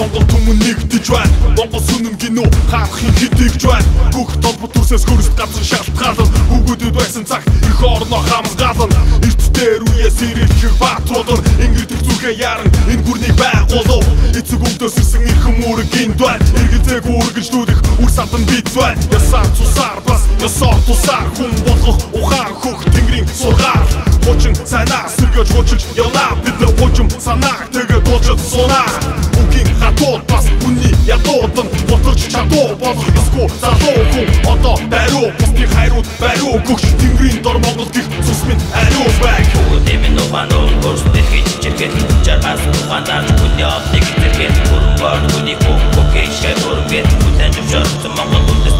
Монгол түмэн нэгдэж байна. Монгол сүнэн гинөө хаахын хитэгж байна Бүх толбот төрсөөс хөрөст газар шалтгаална Бүгүүдэд байсан цагт их орноо хамгаална Эрт дээр үеэс ирэх баатруудар Ингэрдэх зүрхээ яран энэ гүрнийг байгуулав Эцэг өвдөөс ирсэн ирхэн үүрэг гинт байна. Эргэлзээг үргэлжлүүлэх үр садан бит байна. Ясаар цусаар бас ясаар тусаар хүн болгох ухаан хөх тэнгэрийн сургаал. Хучин сайнаа сэргэж хуучилж явна бид хучим санаа тэгээд дуучид сунаа хатууд бас үнний ядууд нь Бутарч чадуу болох ёсгүй залуу хүн Одоо даруу бусдын хайрууд бариу. Гөгш Тэнгэрийн дор Монгол гих цус минь ариу байг Үдэмэн ухаан өнгөрс дэлхийд чиргэн Жаргаас ухаан дарж хүний олныг зэрхэн Хүрэн бор хүний хүн бүкэй шгэ өргэн Хүлэн зөвшөөрсөн Монгол үндэстэн даран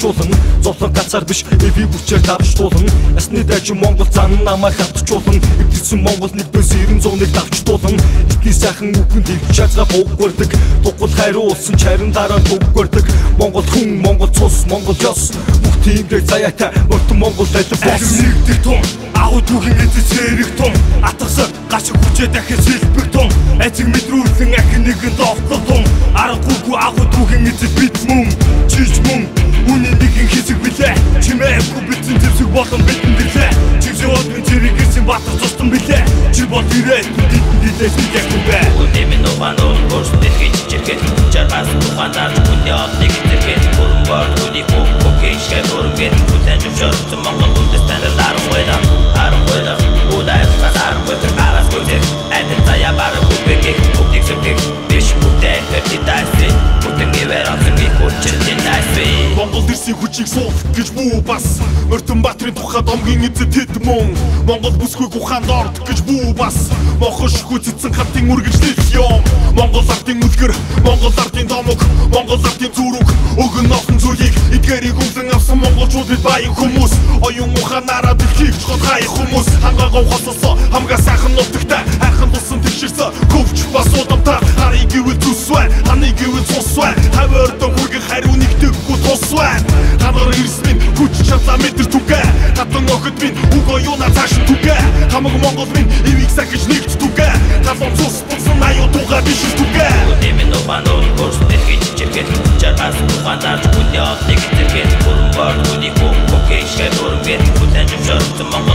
батжуулан Зовлон гацаар биш эви хүчээр давчтуулан Ясны дайчин Монгол зан намайг хатжуулан Эвдэрсэн Монгол нэгдээс 900-ыг давчтуулан Эдний сайхан үгэнд их чазга буугвардаг Тугал хайруу улсын чарин дараа төггөрдөг Монгол хүн, Монгол цус, Монгол ёс. Бүх тиймдээ заяатай мөртөн Монгол аль болсон нэгдэх тун Агуу түүхийн эцэс хэрэг тун Атгасар гашиг хүчээ дахин сэлбэг тун Эцэг мэдрүүлсэн ахин нэгэн доохтол тун Аргагүйгүй агуу түүхийн эцэс бит мөн Чиж мөн Үний нэгэн хэсэг билээ. Чимээгүй битсэн зэвсэг болон битэн дэрлээ. Чивсээ одмын зэрэг гэрсэн батар тустан билээ. Чи бол ирээд дитэн дилээс нэг бай. Үдэмэн ухаан өнгөрс дэлхийд чиргэн Жаргаас ухаан дарж хүний олныг зэрхэн Хүрэн бор хүний хүн бүкэй шгэ өргэн Хүлэн зөвшөөрсөн Монгол үндэстэн даран байлаа Харан байлаа Удай хасаран байлаа Арас гүдэг Адил бас Мөртөн Баатрин тухайд омгийн эзэд хэд мөн? Монгол бүсгүйг ухаанд орд гэж бүү бас. Мохош хүчицэн хатын үргэлжлэл юм Монгол ардын үлгэр, Монгол ардын домог Монгол ардын зүрэг, өгөн олон зүйлийг Эдгэрийг өвлөн авсан монголчуудад баян хүмүүс. Оюун ухаанаараа дэлхийг чухал хаях хүмүүс. Хангаагаа хосолсоо, хамгаа сайхан нутагтай Хайхан тусан тэгшэрсэн, көвч бас удамтай Охид минь үг оюуна цааш түгэ. Хамаг Монгол минь эвийг сахиж нэгт түгэ. Талон цус болсон аюу туга биш түгэ. Үдэмэн ухаан өнгөрс дэлхийд чиргэн Жаргаас ухаан дарж хүний олныг зэрхэн Хүрэн бор хүний хүн бүкэй шгэ өргэн Хүлэн зөвшөөрсөн Монгол